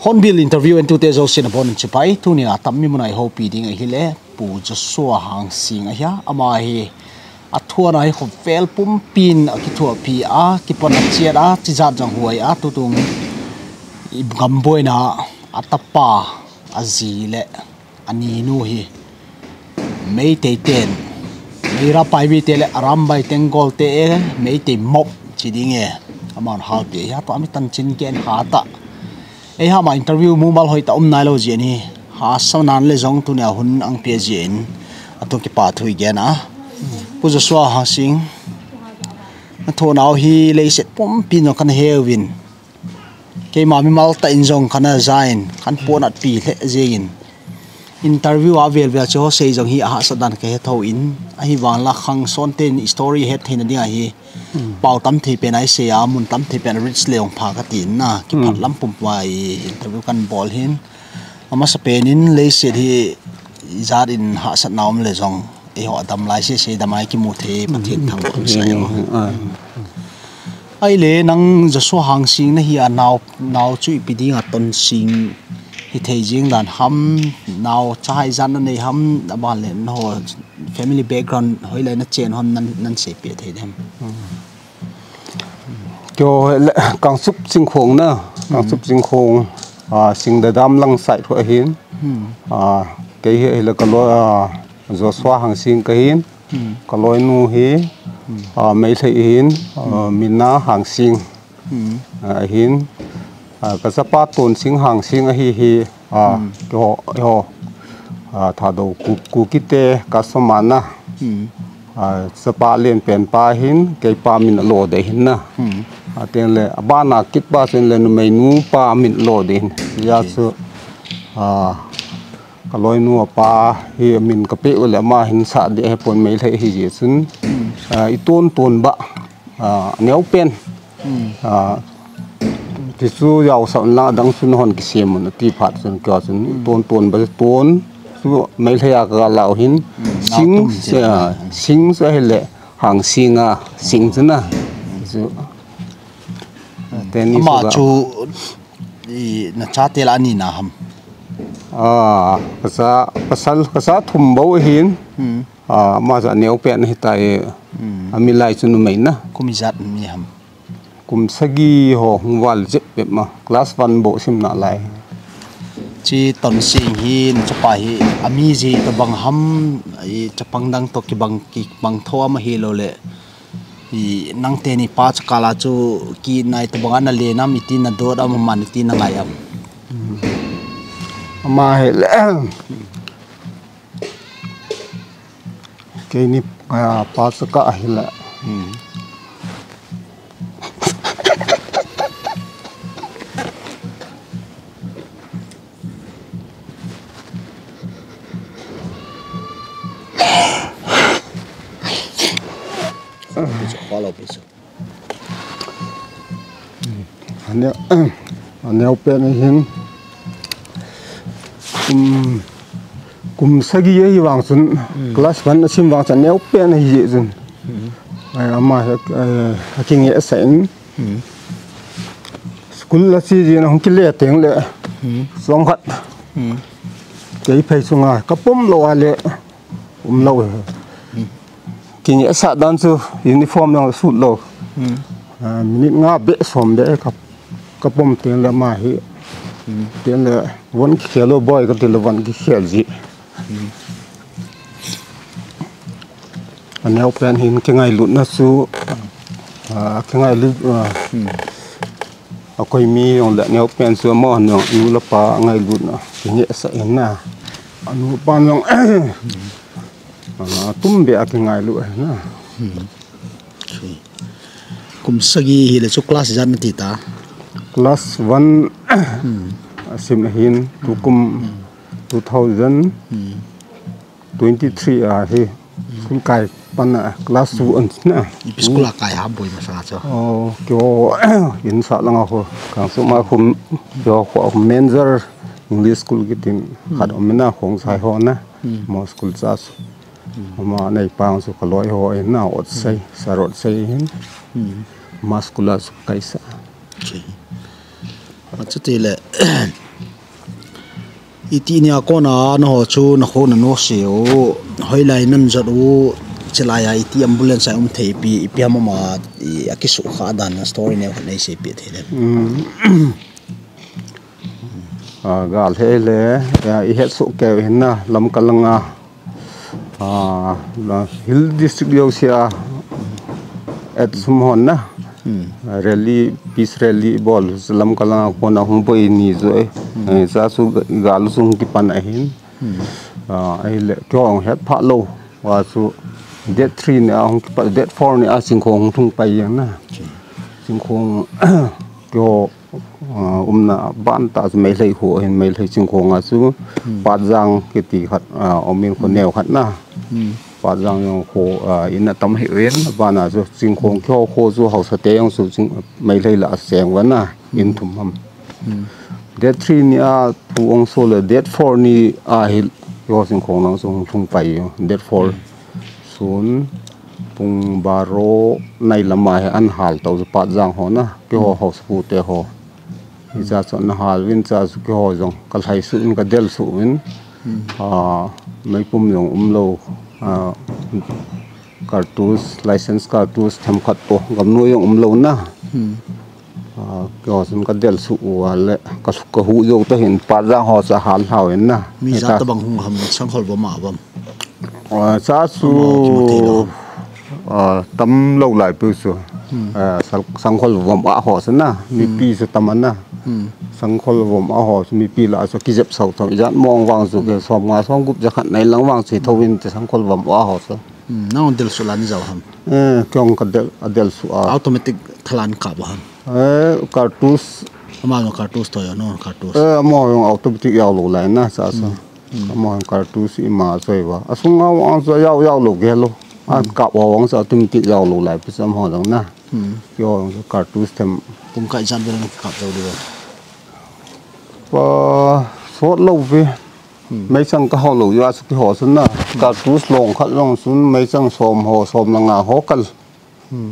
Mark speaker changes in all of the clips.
Speaker 1: Hornbill interview and tute zo sin bon chipai tu ni atam mi munai ho pi ding hi le pu jo so hang sing a ya ama hi a thua na hi kho fel pum pin a ki thua pi a ki pon a chia a chi za jang huai a tu tung i gam boi na atapa a zi le ani nu hi mei te ten mei ra pai vi te le aram bai teng gol te mei te mop chi ding e aman hal te ya to ami tan chin ken ha ta e ha ma interview mu mal hoi ta um nai lo ji ni. Ha, sam nan le zong tu ne hun ang pe ji in. Atu ki pa thui ge na pu zo swa ha sing. Na tho nau hi le set pom pin no kan hewin ke ma mi mal ta in zong kana zain kan pon at pi le je in. Interview a vel vel cho sei jong hi a sa dan ke tho in a hi wang la khang son ten story het thein dia hi pau tam thi pen ai se a mun tam thi pen rich leong pha ka tin na ki phat lam pum wai interview kan bol hin ama sa pen in le se hi zar in ha sa naum le jong e ho dam lai se se damai ki mu the pathian thang kon sai ai le nang za so hang sing na hi a naw naw chu pi ding a ton sing hi thei jing dan ham naw chai zan nei ham ban le no family background hoi le na chen hon nan nan se pe thei dem
Speaker 2: cho càng súp sinh khổng nè càng súp sinh khổng à sinh đờ đam lăng sải thôi hiến. À cái hệ là cái lối à rồi xóa hàng sinh cái hiến. Cái lối nu hi à mấy thầy hiến mình na hàng sinh. À hiến à cái bắt tuần sinh hàng sinh hi hi à cho cho à thà đầu cú cú kite cái số mà na à sắp bắt liền pen pa hiến cái pa mình lộ để hiến na aten le abana kit ba sen le no mai nu pa min lo din ya su a ka loi nu pa hi min ka pe le ma hin sa he pon mai le hi je sun a i ton ton ba a neu pen a ti su yaw sa na dang sun hon ki sem mun ti phat sun ka sun ton ton ba ton su mai le ya ka lao hin sing sing sa hele hang singa sing zuna su
Speaker 1: ama chu i na cha te la ni na ham
Speaker 2: à kasa pasal kasa thum bo hin à ma za neu pe ni tai ami lai chu nu mai na
Speaker 1: mi ham
Speaker 2: kum sagi ho hungwal je pe ma class 1 bo sim na lai
Speaker 1: chi ton sing hin chapa hi. Ami ji to bang ham i chapang dang to ki bang ki bang tho ma hi lo le i nang te ni pa cha kala chu ki nai to bang na le na mi ti na do da ma man ti na ngai am
Speaker 2: ma he le ke ni pa sa ka hi la
Speaker 1: follow piso
Speaker 2: anh anh eo pe ni hin kum kum sagi ye wang sun class 1 sim wang chan eo pe ni ye sun ai ama ha king ye sen school la si ji na hong ki teng le song khat cái phải xuống à cái bom lo à lệ um rồi thì nhẽ sợ đan su uniform đang sụt lô ừ. à mình ngã bể xóm để cặp cặp bom tiền là mà hi ừ. tiền là vẫn khía lô boy cái tiền là vẫn khía gì anh em quen hin cái ngày lụt nó su à cái ngày lụt à. Ừ. À akoy mi ông yung da nyo penso mo no nula pa ngay gud no kinye sa anh ano pa ông tum be ak ngai lu na.
Speaker 1: Kum sagi hi le chu class jan ti ta.
Speaker 2: Class 1 hmm. sim hin tu kum 2000 23 a hi. Hmm. Kun kai pan a class 2 an na.
Speaker 1: School kai ha boi ma sa
Speaker 2: cha o kyo in sa langa ho. Kang so ma khum yo ko manager english school ki tin khat hmm. omena hong sai na. Mo school cha ama nei pang su kaloi ho en na ot sei sarot sei hin muscular su kaisa
Speaker 1: chati le iti ni ako na no ho chu na ho khô nó se o hơi lai nan zat u chila ya iti ambulance um thei pi pi ma mà, cái số dan đàn, story ne ho nei se pi the le
Speaker 2: gal he le ya i het su ke hin na lam à. 아, 힐 디스트릭 요시아 at sumhon na rally peace rally bol salam kala ko na hum poi ni zo e sa su gal sung ki pan ahin a le tong het pha lo wa su det 3 ne ang ki pa det 4 ne a sing khong thung pai yang na sing khong kyo um na ban ta su mai lai ho hin mai lai sing khong a su pa jang ki ti khat omin ko neu khat na pa jang yong ho in na tam hi wen ba na su sing khong kyo ho su hau sa te yong su sing mai lei la seng wa na in thum ham date 3 ni a tu ong so le date 4 ni a hi yo sing khong nang sung thung pai date 4 sun pung baro nai lama he an hal to pa jang ho na ke ho ho, su te ho. I cha chon na hal win cha su ke ho jong kal hai su in ka del su win. a mai pum jong um lo a cartouche license cartouche tham khat po gam nu yong um lo na ho sun ka del su wa le ka su ka hu yo to hin pa jang ho sa hal haw en na
Speaker 1: mi za ta bang hung ham sang khol ba ma bam
Speaker 2: cha su tâm lâu lại bự su sang khol vom a ho sana mi pi su tamana sang khol vom a ho mi pi la so ki jep sau to jan mong wang su ke som nga som gup ja khat nai lang wang si thowin te sang khol vom a ho so
Speaker 1: na on del su lan zaw ham
Speaker 2: eh kyong ka del adel su a
Speaker 1: automatic thalan ka ba ham
Speaker 2: eh cartouche
Speaker 1: ama no cartouche to yo no cartouche
Speaker 2: eh mo yung automatic yaw lo lai na sa sa mo yung cartouche i ma soi wa asunga wang so yaw yaw lo ge lo a ka wa wang sa automatic yaw lo lai pi sam ho dang na yo cartouche them
Speaker 1: pum kai jan be na ka do di
Speaker 2: và số lâu về mấy sang cái hồ lâu ra cái hồ xuân na cả tú lồng khát lồng xuân mấy sang xóm hồ xóm là ngà hố cần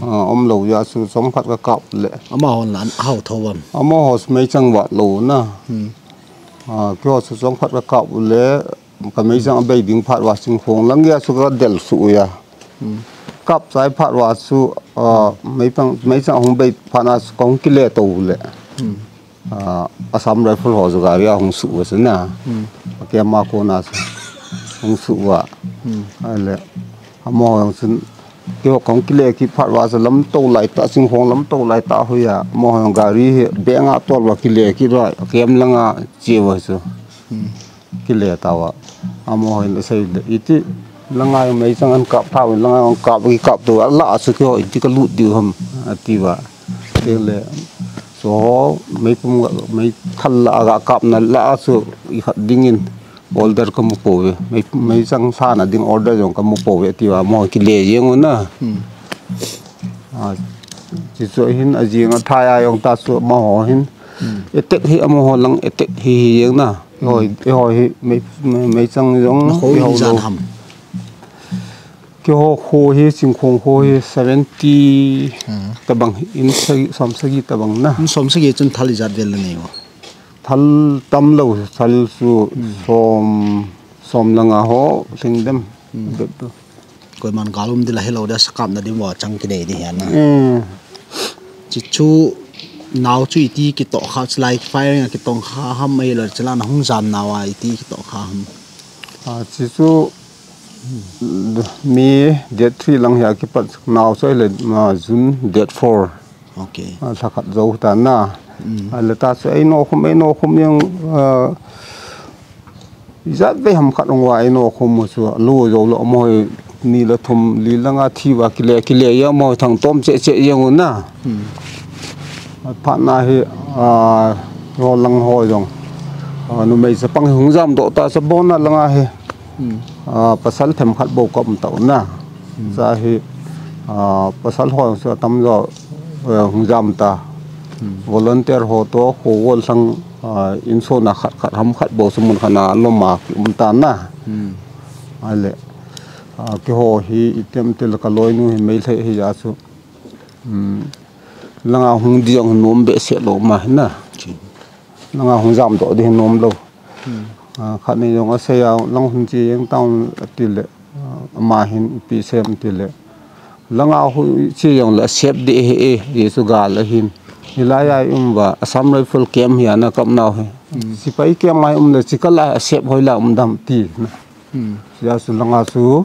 Speaker 2: ông lâu ra sự sống khát cái cặp lệ
Speaker 1: ama on lan hau tho bam
Speaker 2: ông hồ mấy sang vợ lâu na à cái hồ sự sống khát cái cặp lệ cái mấy sang bây đinh phát vào sinh phong lăng ra sự cái cặp sai phát vào sự mấy sang mấy sang hôm bây phát vào con cái lệ tàu lệ rifle ho zo gari hong su wa sana ke ma ko na sa hong su wa ale amo hong sun ke ho kong kile ki phat wa sa lam to lai ta sing hong lam to lai ta ho ya mo hong gari he be nga to wa kile ki ra kem langa che wa so kile ta wa amo ho le sai de iti langa mai sang an kap tha langa ang kap ki kap to la su ke ho iti ka lu di hom ati wa ke le so mấy pum mấy khăn lạ gạ cặp là lạ su i khát dingin order kamu po we mấy mấy sang sa na ding order jong kamu po we ti wa mo ki le yeng na. À chỉ so hin a jing a thaya yong ta su ma ho hin etek hi amo ho lang etek hi hi yeng na. Hoi hi mấy mấy sang
Speaker 1: jan
Speaker 2: lo.
Speaker 1: ham
Speaker 2: ki ho ho hi sing khong ho hi 70 tabang in sagi som sagi tabang na.
Speaker 1: Um som se ge chun thali jat vel nei wa
Speaker 2: thal tam lo thal su som som langa ho sing dem.
Speaker 1: Koi man galum dila hello da sakam na dim wa chang ki dei di han na.
Speaker 2: Eh
Speaker 1: chi chu iti ki to kha like fire ki tong kha ham mai la chala na hung jam na wa iti ki to kha ham.
Speaker 2: A chi chu mi det 3 lang ya ki pat naw so le ma jun det 4
Speaker 1: okay
Speaker 2: a thakat zo ta na. A le ta so ai no khum ai no khum yang zat ve ham khat ngwa ai no khum mo chu lu zo lo mo ni la thum li langa thi wa ki le ki le ya mo thang tom che che yang na. Phát na hi à ho lang ho jong nu mai sa pang hung jam do ta sa bon na langa à pasal them khat bo kom tau na sa hi à pasal ho sa tam jo hung jam ta volunteer ho to ho wol sang in so na khat khat ham khat bo sumun khana lo ma um ta na ale à cái ho hi item tel ka loi nu hi mai thai hi ya su langa hung diang nom be se lo ma na langa hung jam do de nom lo khát này dùng ở xe áo long hun chi yang tao tỷ lệ mà hin pi xem tỷ lệ lang áo chi dùng là xếp đi he he su ga là hin hilaya um wa assam rifle camp hi ana kam naw he sipai camp mai um le chikala xếp hoila um dam ti na ya su langa su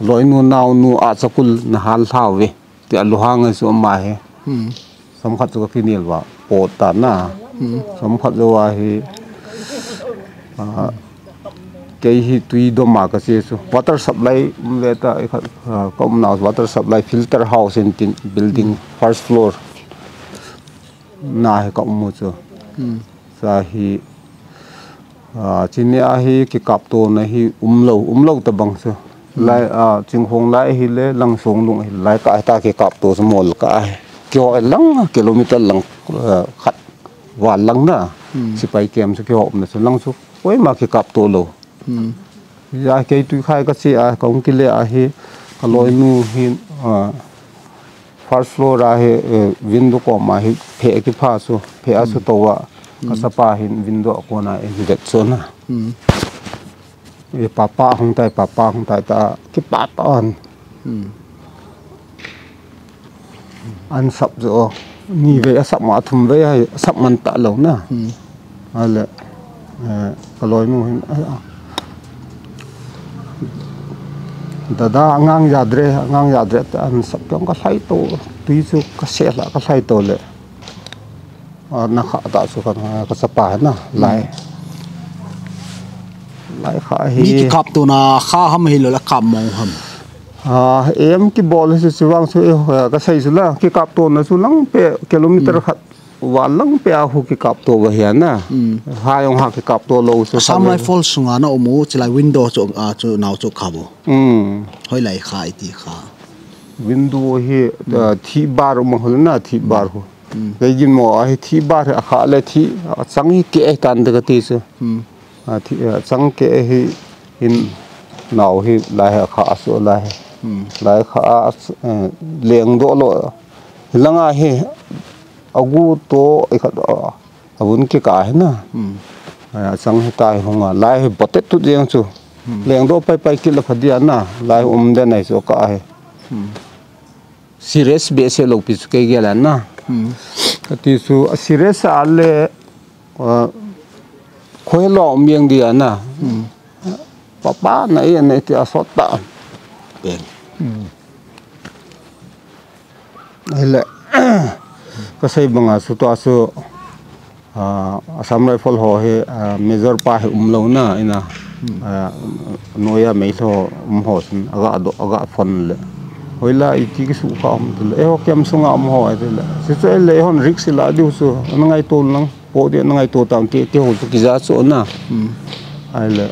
Speaker 2: loi nu nau nu a chakul na hal thau ve ti alu hang su ma hi sam khat chu ki nil wa po ta na sam khat jo wa hi cái hi tùy đồ mà cái gì water supply le ta kom nào water supply filter house in tin building first floor. Na hi kom mu chu sa hi à chín a hi cái cặp tô này hi um lâu um lâu ta bang chu lai à ching hong lai hi le lang song lung hi lai ka ta cái cặp tô small ka kyo lang kilometer lang khat wa lang na. Sipai kem chu kyo um na chu lang chu oi ma cái cặp tô lâu ya ke tu khai ka chi a kong ki le a hi ka loi nu hi first floor a he window ko ma hi phe ki pha su. Phe a su to wa ka sa pa hin window ko na e det so na e papa hong tai papa hong tai ta. Ki pa ton an sap zo ni ve a sap ma thum ve a sap man ta lo na ale ka loi nu hin dada ngang yadre ngang yadre ta an sap kyong ka sai to tui chu ka se la ka sai to le na kha ta su ka ka sapa na lai lai kha hi
Speaker 1: mi ki kap tu na kha ham hi lo la kam mong ham
Speaker 2: à em ki bol su su wang su ka sai su la ki kap to na su lang pe kilometer khat wa lang pe a hu ki kap to wa hian na ha yong ha ki kap to lo su
Speaker 1: sam rifle sunga na omu chilai window chu a chu naw chu khabo
Speaker 2: um
Speaker 1: hoi lai khai ti kha
Speaker 2: window hi thi bar ma hol na thi bar hu cái gì mà ai thi bar a kha le thi sang hi ke kan de ti su a thi sang ke hi in nào hi lai ha kha su lai. Lai kha leng do lo langa hi agu to i kha abun ke ka hi na. À sang hi tai honga lai hi botet tu jeng chu leng do pai pai kil khadia na lai um de nai so ka hi serious be se lo pi ke gela na. Ti su serious ale khoi lo mieng dia na papa na ye ne ti asot ta
Speaker 1: ben
Speaker 2: hele ka sai banga su to su asam rifle ho he major pa he um lo na ina noya mai tho um ho sin aga do aga fon le hoila i ki su ka um le e ho kem sunga um ho ai le se se le hon rik si la di su ngai to lang po de ngai to tam ti ti ho ki za su na. Ai le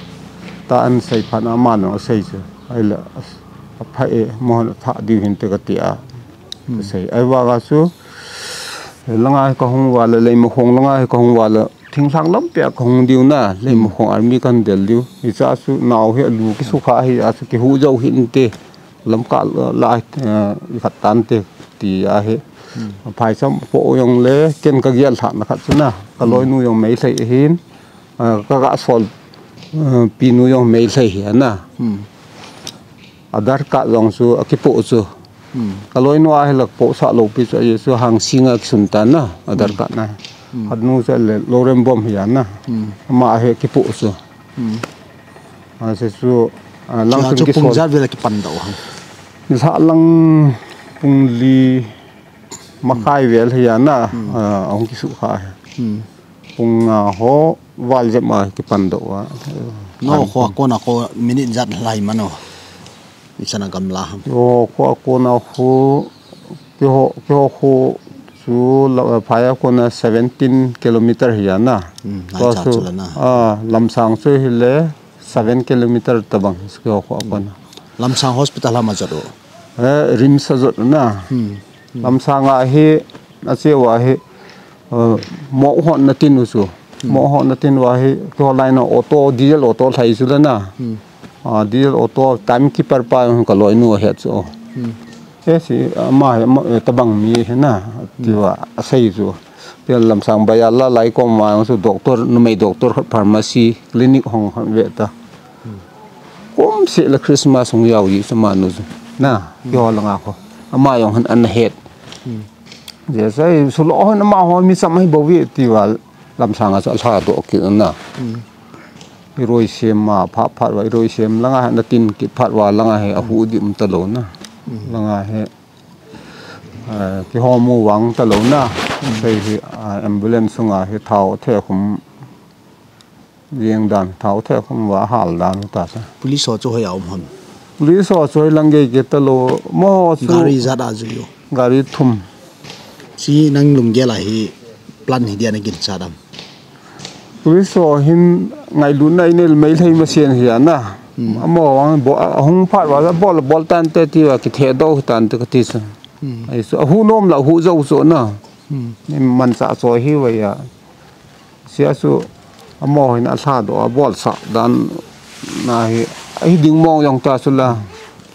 Speaker 2: ta an sai phana ma no sai se ai le pha e mo tha di hin te ka ti a sai ai wa ga su langa ka hong wa le mo hong langa ka hong wa le thing sang lam pe ka hong diu na le mo hong army kan del diu. I cha su naw he lu ki su kha hi a su ki hu jau hin te. Lam ka la i khat tan te ti a he phai sam po yong le ken ka gial tha na khat su na ka loi nu yong mei sai hin ka ga sol pi nu yong mei sai hi na adar ka long su ki po su kaloi no a helak po sa lo pi so yesu hang singa suntan na adar ka na hadnu se le lorem bom ya na ma he ki po so a se su lang
Speaker 1: lang
Speaker 2: sun ki
Speaker 1: pung
Speaker 2: so
Speaker 1: zat vela ki pan do hang
Speaker 2: sa lang pung li makai vel ya na ong ki su kha pung ho wal je ma ki pan do wa
Speaker 1: no kho ko na ko minute zat lai mano. Isana gamla. Ham
Speaker 2: yo ko ko na ho ki ho ki ho ho su la phaya ko na 17 kilometer hiya na
Speaker 1: Hmm, lai
Speaker 2: ko
Speaker 1: cha
Speaker 2: su
Speaker 1: chula na.
Speaker 2: a lam sang su hile 7 kilometer tabang ki ho ko ko na
Speaker 1: lamsang hospital hama jado?
Speaker 2: E rim sa zot na lam sang a hi a che wa hi mo ho na tin su mo ho na tin wa hi ko lai na auto diesel auto thai su la na a diesel auto time keeper pa ka loi nu he chu e si ma he tabang mi he na ti wa sai chu tel lam sang ba ya la lai ko ma su doctor nu mai doctor pharmacy clinic hong hong ve ta kum se la christmas hong yi sama nu chu na yo la nga ko ama yong han an het je sai su lo hon ma ho mi sam hai bo wi ti wa lam sang a sa tha do ki na iroi sem ma pha phat wa iroi sem langa na tin ki phat wa langa he a hu di um ta lo na. Langa he à, cái ho mu wang ta lo na. Sai hi à, ambulance sunga he thao the khum riêng dan thao the khum wa hal dan ta sa.
Speaker 1: Police ho chu ho yaum ham
Speaker 2: police so choi lange ke ta lo mo su
Speaker 1: gari zat a ju yo
Speaker 2: gari thum.
Speaker 1: Si nang lum ge la hi plan hi dia na gin sadam
Speaker 2: police so hin ngai lu nai ne mai thai ma sian hi na mo wang bo hung phat wa bol bol tan te ti wa ki the do tan te ti sa. Ai so hu nom la hu zo so na. Ni man sa so hi wa ya. Sia su amo hin a tha do a bol sa dan na hi ai ding mo yong ta su la.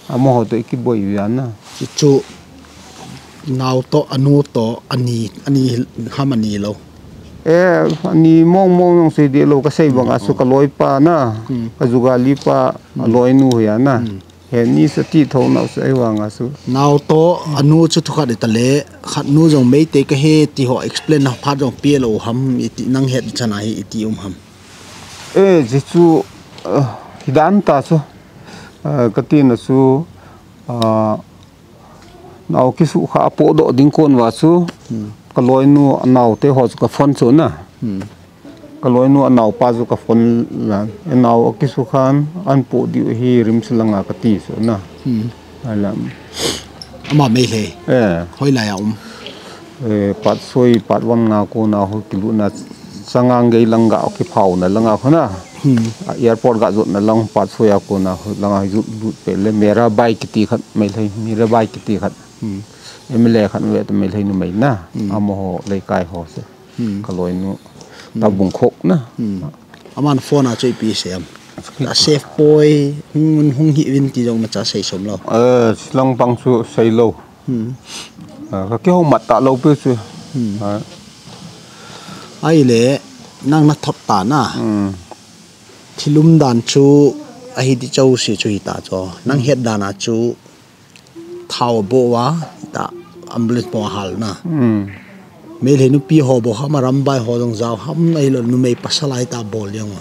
Speaker 2: Amo ho te ki boi ya na
Speaker 1: chu naw to anu to ani ani ham ani lo.
Speaker 2: E ni mong mong yong se de lo ka sei bang asu ka loi pa na. Ka juga li pa loi nu ya na. He ni sa ti tho na se ai wang asu
Speaker 1: naw to anu chu thu khat ta le. Khat nu jong mei te ka he ti ho explain na pha jong pe lo ham iti nang het chana hi um ham.
Speaker 2: E ji chu hidan ta su. Ka ti na su naw ki su kha po do ding kon wa su ka loi nu naw te ho ka phone chu na. Ka loi nu naw pa zu ka phone la. E naw ki su khan an po di hi rim silanga ka ti su na. Alam.
Speaker 1: Ama mei le.
Speaker 2: E.
Speaker 1: Hoi la ya um
Speaker 2: e pat soi pat wan nga ko na ho kilu na. Sangang gei langa ki phau na langa khona airport ga zot na lang pat soya ko na langa du pe le. Mera bai ki ti khat mai thai mera bai ki ti khat em le khat we ta mai thai nu mai na amo ho le kai ho se ka loi nu ta bung khok na
Speaker 1: aman phone a choi pi sem ta safe boy hung hung hi win ti jong na cha sei som lo
Speaker 2: e lang pang su sei lo ka ke ho mat ta lo pe su
Speaker 1: ai le nang na thop ta na
Speaker 2: um
Speaker 1: thilum dan chu a hi ti chau si chu hi ta cho nang het dana chu thao bo wa ta ambulance po hal na me le nu pi ho bo ha maram bai ho dong zaw ham ai lo nu mei pasalai ta bol yang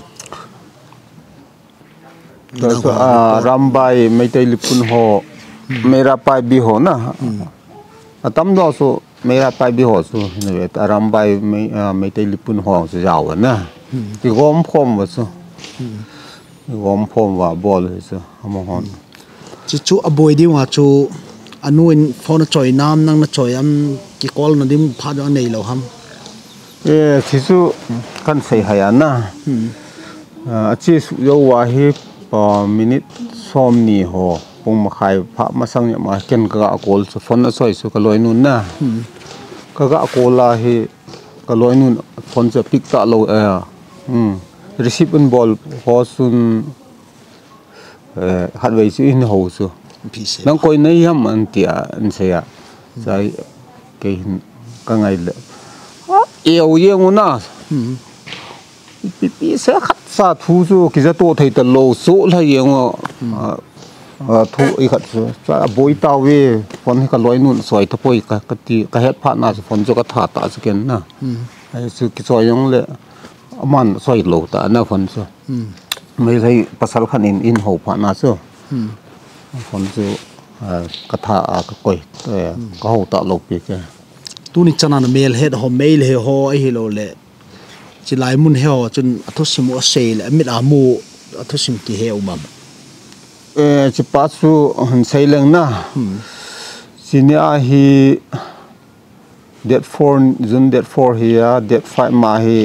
Speaker 2: rambai mấy tay lipun ho mera pai bi ho na à tam đó số mera pai bi ho số như vậy à rambai mấy à, mấy tay lipun ho số giàu na cái gom phom vậy số cái gom phom
Speaker 1: anuin phone choi nam nang na choi am ki call na dim pha da nei lo ham
Speaker 2: e thisu kan sei haya na achi su yo wa hi pa minute som ni ho pung ma khai pha ma sang ya ma ken ka call chu phone na choi su ka loi nun na ka ka call la hi ka loi nun phone cha pick ta lo a hmm receive ball ho sun hat wei chu in ho
Speaker 1: chu
Speaker 2: nang koi nei ham an tia an se ya. Sai ke hin ka ngai le. Eo yeng na. Pi pi se khat sa thu su ki za to thei ta lo so la yeng thu i khat sa boi ta we phone ka loi nun soi ta poi ka ka ti ka het pha na phone jo ka tha ta sa ken na. Ai su ki soi yong le aman soi lo ta na phone so mai sai pasal khan in in ho pha na so phone jo ka tha a ka koi ka ho ta lo pi ke
Speaker 1: tu ni chana na mail head ho mail he ho ai hi lo le chi lai mun he ho chun atho simu a sale amit a mu atho sim ki he umam
Speaker 2: e chi pa su han sei leng na. Sinia hi date 4 jun date 4 hi a date 5 ma hi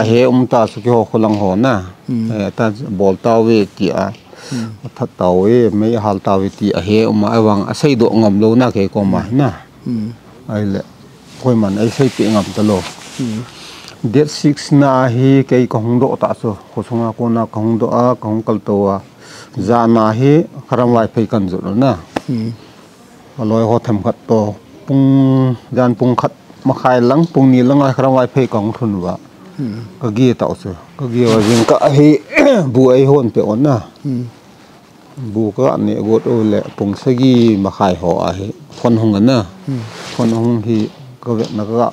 Speaker 2: a he um ta su ki ho kholang ho na. E ta bol ta we ti a that ta we me hal ta we ti a he um a wang a sei do ngam lo na ke ko ma na. Ai le koi man ai sei pi ngam ta lo date 6 na hi ko hung do ta so ko sunga ko na ko hung do a ko hung kal to a. Za na hi kharam wai phei kan zu na. Loi ho tham khat to pung jan pung khat ma khai lang pung ni lang ai kharam wai phei kong thun wa ka gi ta so ka gi wa jing ka hi bu ai hon pe on na bu ka ne got o le pung sa gi ma khai ho a hi phon hung na phon hung hi ka ve na ka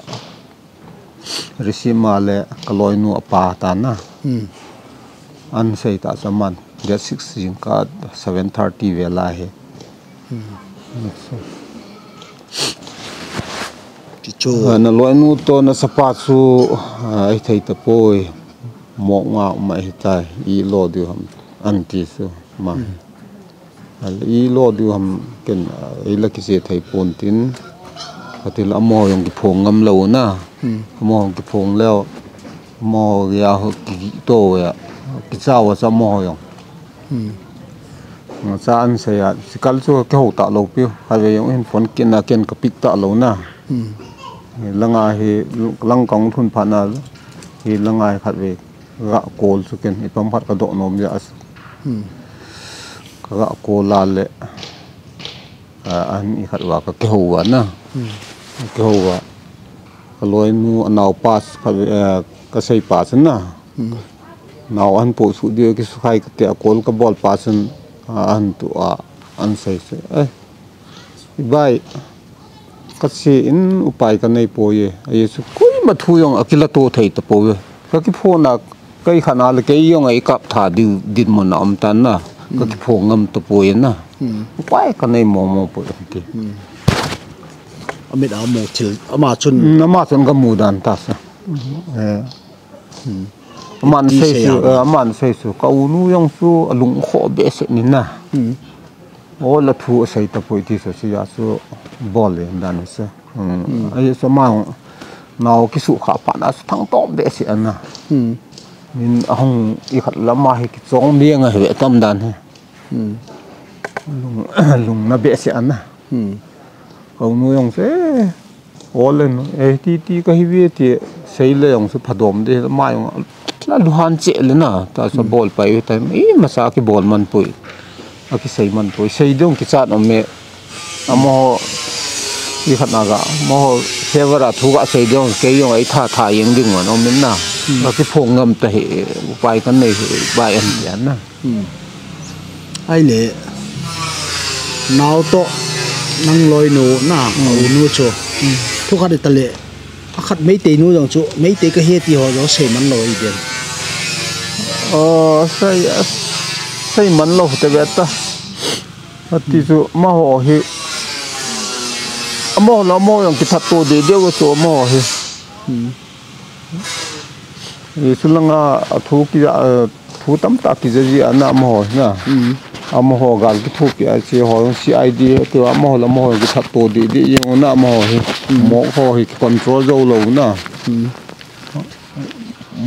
Speaker 2: risi ma le ka loi nu pa ta na an sei ta saman get 6 jing ka 730 vela he
Speaker 1: ki chu
Speaker 2: na loi nu to na sapa chu ai thei ta poi mo nga ma hi ta i lo du ham an ti su ma al i lo du ham ken ai la ki se thei pon tin patil amo yong ki phong ngam lo na. Amo ki phong leo. Mo ya ho ki to ya. Ki cha wa cha mo yong. Nga cha an se ya. Sikal chu ke ho ta lo pi ha ve yong in phone ken na ken ka pik ta lo na. Langa hi lang kong thun phana hi langai khat ve ga kol chu ken. Ipam phat ka do nom ya as. Ka ga ko la le an i khat wa ka ke ho wa na ke ho wa ka loi nu anaw pas ka sei pa chen na naw an po su dio ki su khai ka te kol ka bol pa chen an tu a an sei se ai bai kasi in upai ka nei po ye ai su koi ma thu yong akila to thei ta po ka ki pho na kai khana le kai yong ai kap tha di din mo na am tan na ka ki pho ngam to po ye na upai ka nei mo mo po ti
Speaker 1: amit a mo thil ama chun
Speaker 2: na ma chon ga mu dan ta sa eh man
Speaker 1: Ti
Speaker 2: sei
Speaker 1: se
Speaker 2: su
Speaker 1: ya.
Speaker 2: man sei su ka u nu yong su lung kho be se ni na o la thu sei ta po ti sa si ya su bol le dan se ai so ma nào cái sự khả phản đã thăng tóm để sẽ na mình hong y khát lắm mà cái giống miếng à hệ tâm đàn he lùng lùng nó bẹ sẽ na không nuôi ông sẽ ô lên ấy tí tí cái gì thì xây lên ông sẽ phát động để mai ông là luhan chế lên na ta sẽ bol bay tay ý mà sao cái bol man pui à cái xây man pui xây đông cái sát ông mẹ. Amo i khat na ga mo sevara thu ga sei dong ke yong ai tha tha yeng ding wan om min na ba ki phong ngam ta he pai kan nei bai an yan na
Speaker 1: ai le naw to nang loi nu na u nu chu thu khat ta le a khat mei te nu jong chu mei te ka he ti ho jo se man loi den
Speaker 2: ờ sei sei man lo te vet ta ati su ma ho hi mo lo mo yong ki that to de de wo so mo hi e su langa thu ki thu tam ta ki ji ana mo na amo ho gal ki thu ki a che ho si id te wa mo lo mo ki that to de de yong na mo hi mo ho hi control zo lo na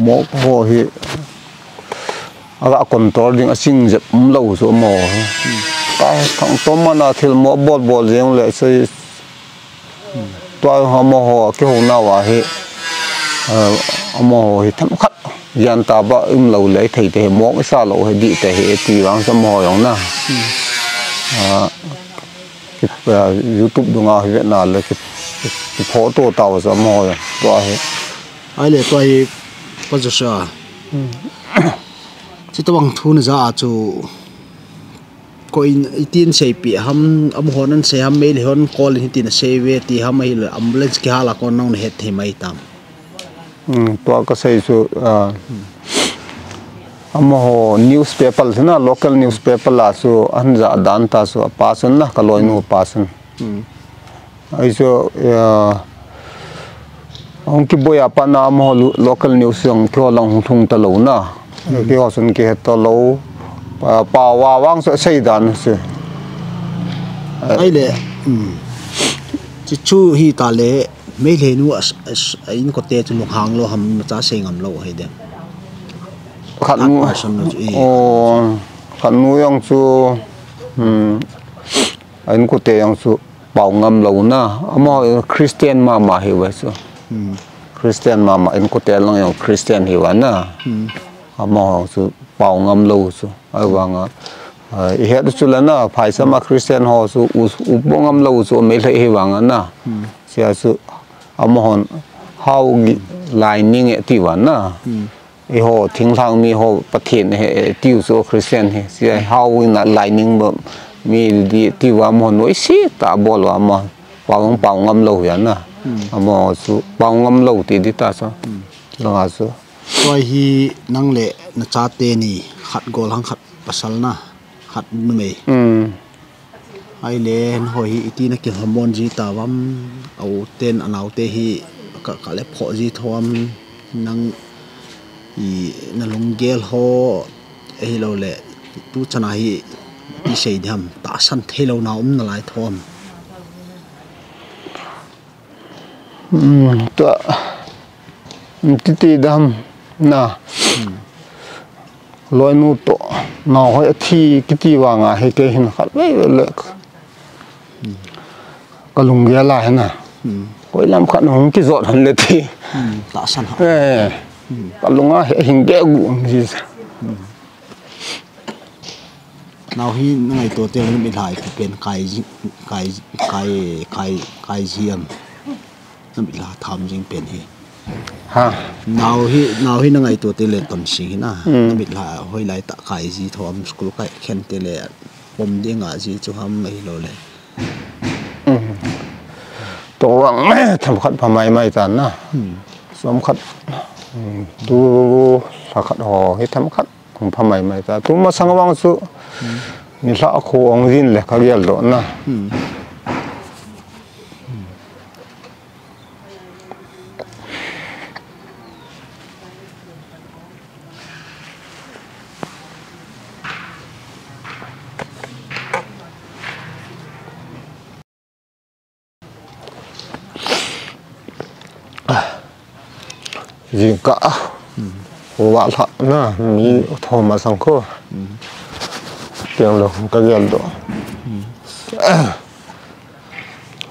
Speaker 2: mo ho hi aga control ding asing je um lo so mo ka thang to mana thil mo bol bol jeng le se to ha mo ho ho na wa he mo ho hi tham khat yan ta ba um lo le thei te mo sa lo he di te he ti wang sa mo yong na a ki youtube dunga he na le ki ki photo ta wa sa mo yo to he
Speaker 1: ai le toi pa jo sa chi to bang thu na za chu ko in itin sei pi ham am honan se ham mail hon call in tin sei ve ti ham mai ambulance ki hala kon nong het the mai tam
Speaker 2: tua ka sei su amo ho newspaper na local newspaper la su anja dan ta su pasun na ka loinu pasun ai so ông ki boya pa na mo local news yang kyo lang thùng ta lâu na ki họ xin kia ta lâu lo pa wa wang so sei dan se
Speaker 1: ai le chi hi ta le me le nu as in ko te chu hang lo ham cha se ngam lo he de
Speaker 2: khat nu o khat nu yang chu hm anh ko te yang chu pau ngam lo na. Amo christian ma ma hi wa so christian ma ma in ko te lang yang christian hi wa na. Amo chu pau ngam lo chu ai wa nga i het chu la na phai sama christian ho chu u bo ngam lo chu me le hi wa nga na. Sia chu amo hon how lining e ti wa na i ho thing thang mi ho pathin he tiu so christian he sia how in lining bo mi di ti wa mo noi si ta bol wa mo pau pau ngam lo ya na amo chu pau ngam lo ti di ta so lo nga chu
Speaker 1: toi hi nang le na cha te ni khat gol hang khat pasal na khat nu me
Speaker 2: um
Speaker 1: ai le hồi hi ti na ki hamon ji ta wam au ten anau te hi ka ka le pho ji thom nang i na lung gel ho. E hi lo le tu chana hi ti sei dham ta san the lo na um na lai thom
Speaker 2: hmm, ta ti ti dam na. Loi nu to. Na hoi thi ki ti wa nga he ke hin khat le le ka lung ya la na koi lam khat hong ki zot han le thi
Speaker 1: ta san ha
Speaker 2: e ka lunga he hin ge gu ji
Speaker 1: nào hi ngay tổ tiên nó bị lại thì bên cái gì cái cái cái cái gì em nó bị là tham riêng bên hi
Speaker 2: ha
Speaker 1: nào hi nào hi ngay tổ tiên là tuần sinh na nó bị là hồi lại tạ cái gì thôi em school cái khen tiền là bom đi ngã gì cho ham mấy lo lệ
Speaker 2: to wang tham khat pha mai mai tan na som khat tu sa khat ho he tham khat pha mai mai ta tu ma sang wang su ni la ko ong rin le ka gel do na gì cả vạ thọ na mi thò mà sang khô. Tiếng lo cái gì đó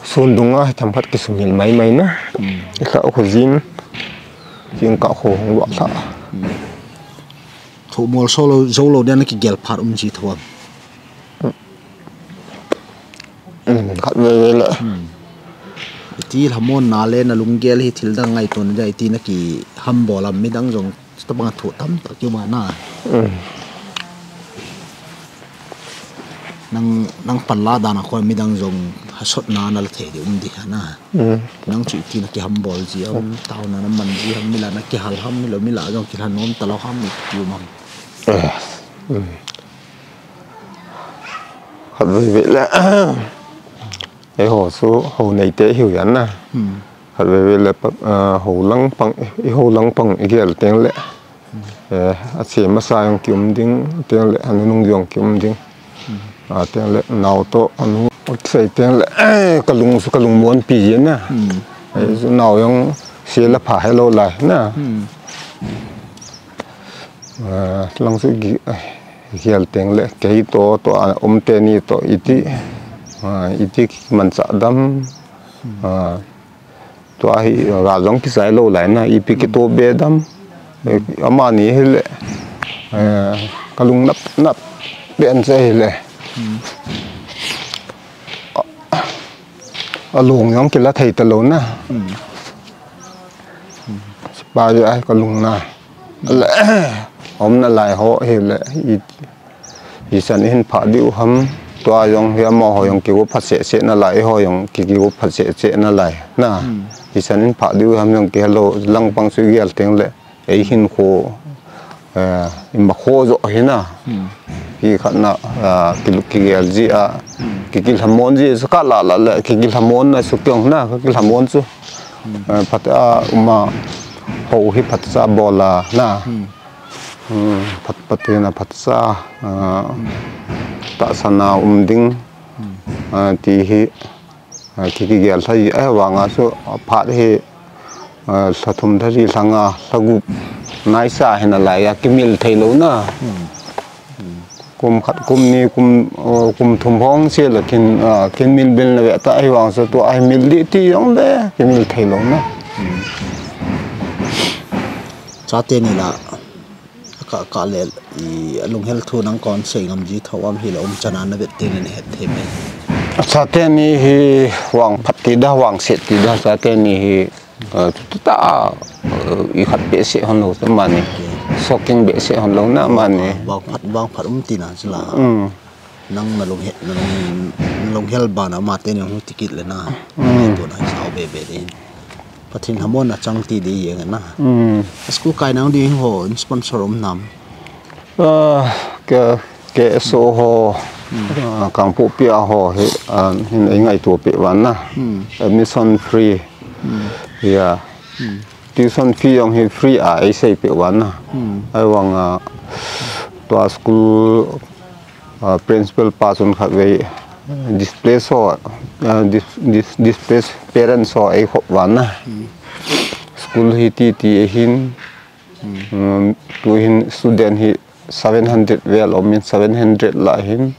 Speaker 2: xuân đúng á thầm phát cái sùng hiện máy máy na cạo của zin zin cạo hồ không vạ thọ
Speaker 1: thủ mol solo solo đen cái gel phát um gì thôi
Speaker 2: khát về lại
Speaker 1: ti hamon na le na lunggel hi thil dang ngai ton jai ti na ki ham bolam mi dang jong ta bang thu tam ta ki ma na nang nang palla da na khol mi dang jong ha sot na na la the di um di ha na nang chu ti na ki ham bol ji am taw na na man ji ham mi la na ki hal ham mi lo mi la jong ki han nom ta lo ham mi ki mam
Speaker 2: khát về về lại cái hồ số hồ này tế hiểu nhắn na khát về là hồ lăng bằng hồ lăng bằng cái là tiếng lệ. À chỉ mà sai ông kiếm tiếng tiếng lệ anh nung dùng kiếm tiếng à tiếng lệ nào to anh sai tiếng lệ. Cái lùng cái lùng muốn bị gì na nào yung xí là phải hello lại na à lăng sự hial tiếng lệ. Cái to to om tên ni to iti à iti man sa dam à to hi ga zong ki sai lo lại na ipi ki to be dam ama ni hi lệ à kalung nap nap ben se hi lệ a lung yong ki la thei ta lo na ba giờ ai kalung na lệ om na lại ho hi lệ hi san hin pha diu ham tua yong hi mo ho yong ki wo phat se se na lai ho yong ki ki wo phat se se na lai. Na hi san hin pha diu ham yong ki hello lang pang su yel teng le ei hin kho ờ im ma kho zo hi na ki khat na ki lu ki gel ji a ki ki hamon ji sa ka la la le ki ki hamon na su kyong na ki hamon chu phat a uma ho hi phat sa bola na. Phat phat na phat sa ta sana um ding ti hi ki ki gel thai a wanga su phat hi sathum thari sanga sagup nai sa hena la ya kimil thei lo na kum khat kum ni kum kum thum hong se la kin kin mil bil na ta ai wang sa to ai mil di ti yong de kimil thei lo na.
Speaker 1: Cha te ni la ka ka le i lung hel thu nang kon sei ngam ji thawam hi lo om chana na vet tin ne het the me.
Speaker 2: Sa te ni hi wang phat ti da wang se ti da sa te ni hi ta i khat be se hon lo ma ni. Soking be se hon lo na ma ni.
Speaker 1: Bang phat bang phat um ti na chla
Speaker 2: um
Speaker 1: nang ma lung het lung lung hel ba na ma te ni hu tikit le na. To na sao be be din pathin hamon na chang ti di yeng na school kai nang di ho sponsor um nam.
Speaker 2: Ờ, số ho càng phụ bia ho hi hình ấy ngày tuổi bị ván na. Admission free. Yeah tuition fee yang hi free xây bị ván na. Ai wang à tòa school principal pass on khát về display so dis dis display parents so ấy học ván na school hi ti ti hin. Um, tu hin student hi 700 vel om min 700 la hin.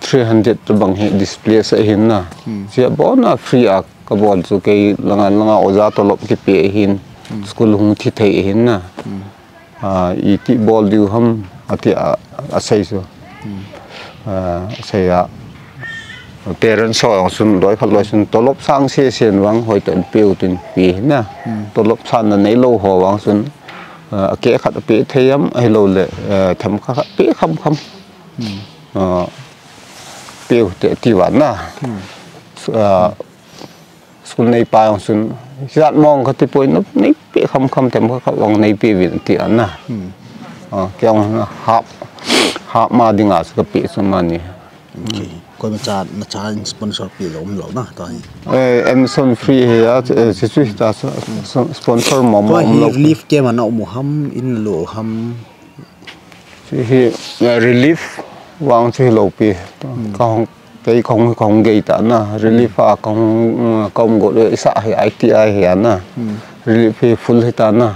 Speaker 2: 300 to bang hi display sa hin na sia bo na free a ka bol chu ke langa langa oza to lop ki pe hin. School hung thi thei hin na. A i ti bol diu ham ati a sei so a sei a parents so sun doi khat loi sun tolop sang se sen wang hoi ten peu tin pi na. Tolop san na nei lo ho wang sun. A ke khat pe theyam ai lo le tham kha pe kham kham. Ờ peu te ti wa na. Ờ sun nei pa ong sun. Zat mong khat ti poi nop nei pe kham kham tem kha wang nei pe vin ti an na. Ờ ke ong hap hap ma dinga su ka pe su ma ni.
Speaker 1: Okay ko ma cha na cha sponsor pi lo um lo na
Speaker 2: eh Amazon free he ya si su ta sponsor mo mo um lo
Speaker 1: relief ke ma na mu ham in lo ham
Speaker 2: si hi relief wang si lo pi. Kong cái không không gây ta na. Relief à không không gọi được xã thì ITI thì na relief full thì ta na.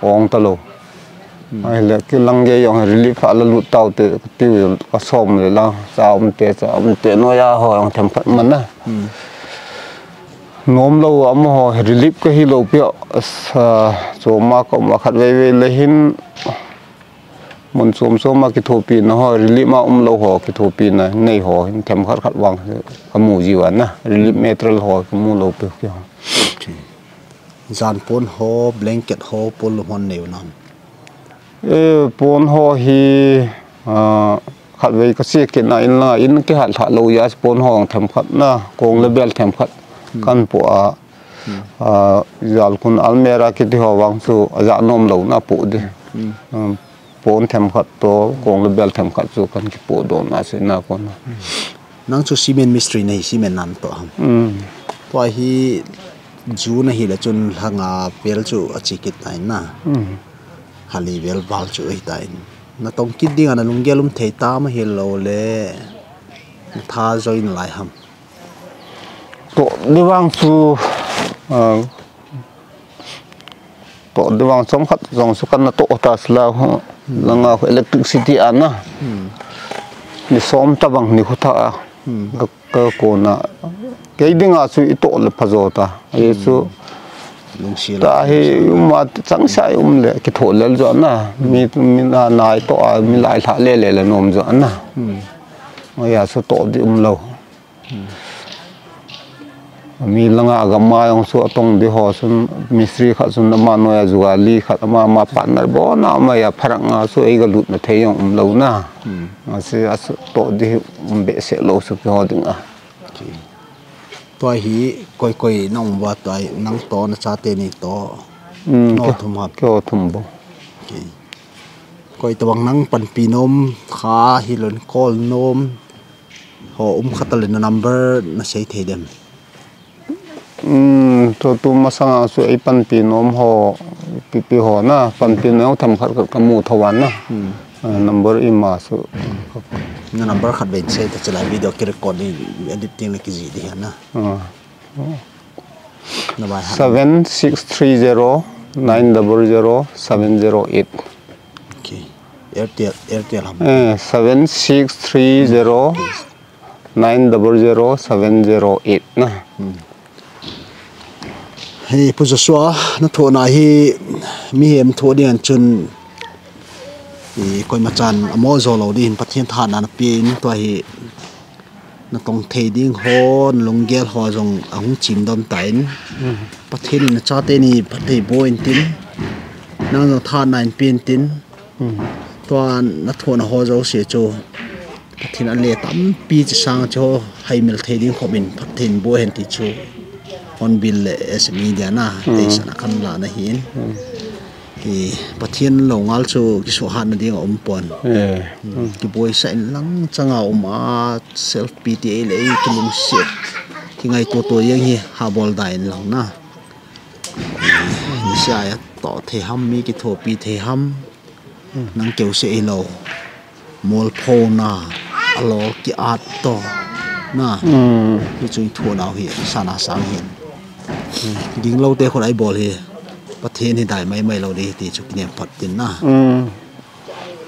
Speaker 2: Ong ta lo ai là cái lăng gây ông relief à là lụt tàu từ tiêu có xôm rồi là sao ông tệ sao ông tệ nói ra hồi ông thèm phận mình na nôm lâu ông họ relief cái hi lâu biểu số mà có mà khát về về lấy hin mình xuống xuống mà cái thổ pin nó hỏi relief mà ông lâu họ cái thổ pin này này họ thèm khát khát vàng cái mù gì vậy na relief metal họ cái mù lâu biểu kiểu.
Speaker 1: Zan pon ho blanket ho pol hon neu nam
Speaker 2: ê bốn ho hi à khát về cái xe kiện này là in cái hạt hạt lâu giá bốn ho thèm khát na con level thèm khát. Căn bộ à giờ kun almera cái thì họ vang su dạ nom lâu na bộ đi. Bốn thèm khát to con level thèm khát su căn cái bộ đó na sẽ na con
Speaker 1: nang chu cement mystery nei cement nan to ham
Speaker 2: um
Speaker 1: to hi ju na hi la chun hanga pel chu achikit nai na hali vel bal chu ai tai na tong kit ding ana lungelum thei ta ma hi lo le. Tha join lai ham.
Speaker 2: To su à to đi vang som khát dòng su căn na to ta sla là nga electricity ana ni som ta bang ni khuta ka ka ko na. Cái đi ngã su ito le phazo ta.
Speaker 1: Lung si la
Speaker 2: ta hi ma chang sai um le ki tho le zo na mi mi na nai to a mi lai tha le le le nom zo na ma ya su to di um lo mi langa agama yong su atong di ho sun misri khat sun ma no ya zuwa li khat ma ma partner bo na ma ya pharang nga su ei ga lut na the yong um lo na a se as to di um be se lo su ho ding a
Speaker 1: ตัวหีก่อยกอยน้องว่า
Speaker 2: ตั
Speaker 1: วนัง
Speaker 2: ตอน
Speaker 1: ชาเตนี่ตอนอทุมหับก็ทุมบ่ก
Speaker 2: อยตัวังนังปันปีนมขาฮิลนกอลนมหอ
Speaker 1: อุ้มขัตเลนนัมเบอร์น่ะใช้เทเดม
Speaker 2: อืมตัวตัวมาสังสูไอปันปีนมหอปีปีหอนะปันปีนมทำขัดกับกมูทวันนะ number i ma su.
Speaker 1: Na number khat ben sei ta chala video ki record ni editing la ki ji di na. Na ba ha
Speaker 2: 7630 900 708
Speaker 1: okay airtel airtel ham.
Speaker 2: Eh, 7630 900 708 na.
Speaker 1: hei pu joshua na tho na hi mi hem tho an chun i koi trận chan amo zo lo din pathian than na na pin to hi na tong thei ding hon lunggel ho jong ahung chim dom tain pathian na cha te ni pathei bo in tin na no tha nine pin tin nó na nó hoa ho zo se phát hiện an le tam pi chi sang cho hai mil thei ding khomin pathian bo hen ti chu on bil sme es media na te sana kan la na hin ki pathian lo ngal chu ki so han ding om pon ki boy sa in lang changa om a self pta le ki lung se ki ngai to to yang hi ha bol dai in lang na. Ni sha ya to the ham mi ki tho pi the ham. Nang keu se elo mol pho na alo ki at to. Na. Ki chui thu nau hi sana sang hin ding lo te khon ai bol hi pathen hi dai mai mai lo di ti chu kinem phat tin na
Speaker 2: um,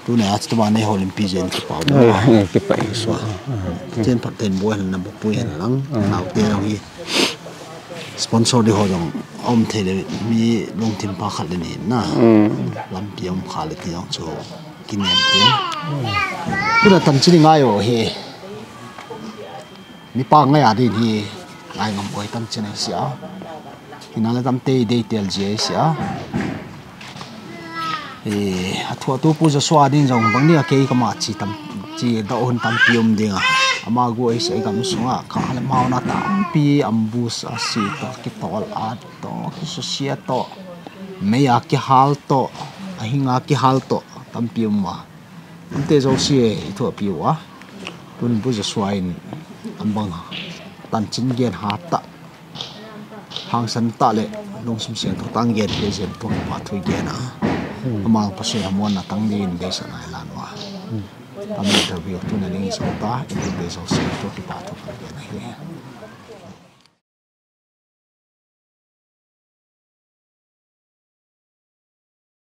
Speaker 1: tu ne ach twa ne holim pi jen ki pau
Speaker 2: eh, eh, cái phải.
Speaker 1: swa chen phat ten bo han na bo pu han lang nau te lo hi sponsor di ho jong om the le mi long tim pa khat le ni na lam pi om kha le ti jong chu kinem tin tu na tam chini ngai o hi mi pa ngai adi hi ngai ngam oi tam chini sia hinala tam te de tel je sia. E athua tu pu jo swa din jong bang ni ke ka ma chi tam, chi da on tam pium dinga. Ama gu ai sai gam sunga kha le mau na tam pi ambus a si to ki tol a to ki so sia to, me ya ki hal to, a hinga ki hal to, tam pium ma te zo si e thu piwa tun bu jo swa in ambang tan chin gen ha ta hang san ta le long sum sian to tang gen ke jen to pa thui gen a amang pa se amon na tang din be sa nai lan wa. Tam interview tu na ling so ta in be so se to ki pa to gen a hi